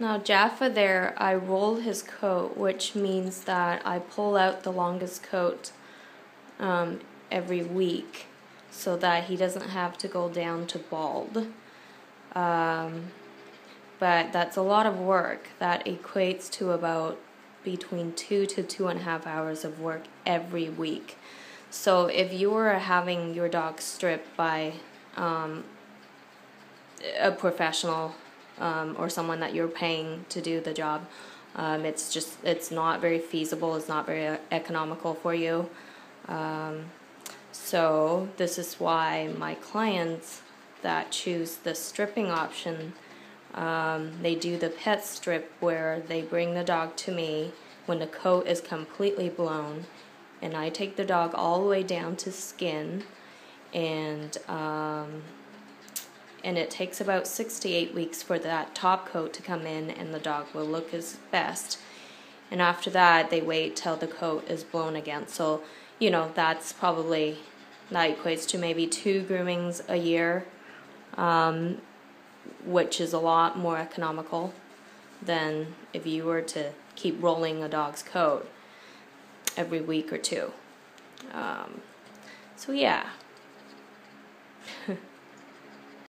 Now Jaffa there, I roll his coat, which means that I pull out the longest coat um, every week so that he doesn't have to go down to bald. Um, but that's a lot of work. That equates to about between two to two and a half hours of work every week. So if you were having your dog stripped by um, a professional um, or someone that you're paying to do the job, um, it's just it's not very feasible. It's not very economical for you. Um, so this is why my clients that choose the stripping option, um, they do the pet strip where they bring the dog to me when the coat is completely blown, and I take the dog all the way down to skin, and um, and it takes about six to eight weeks for that top coat to come in, and the dog will look his best. And after that, they wait till the coat is blown again. So, you know, that's probably that equates to maybe two groomings a year, um, which is a lot more economical than if you were to keep rolling a dog's coat every week or two. Um, so, yeah.